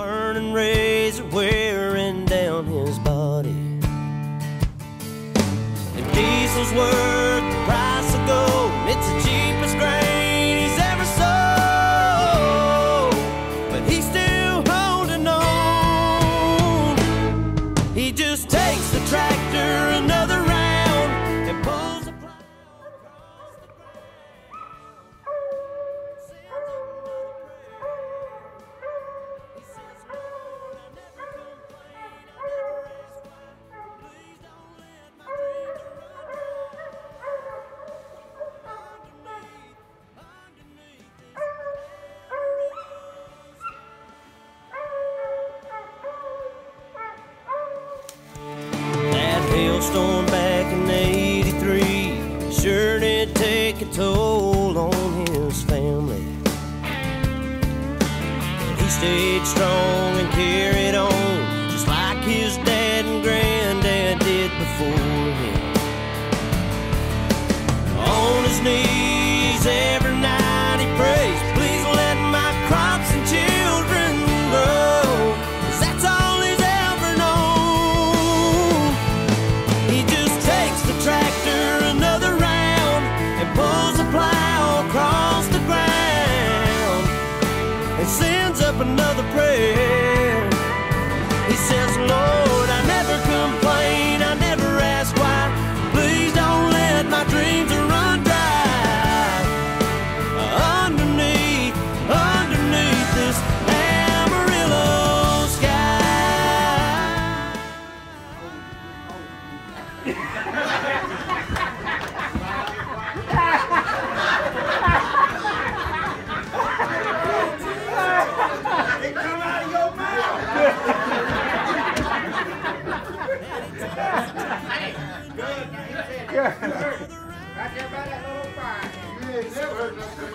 burning rays are wearing down his body. And diesel's were launched on back in 83 sure did take a toll on his family. He stayed strong and carried on just like his dad and granddad did before him. On his knees. another prayer. Good. Good. Right there by that little fire. You ain't never heard nothing.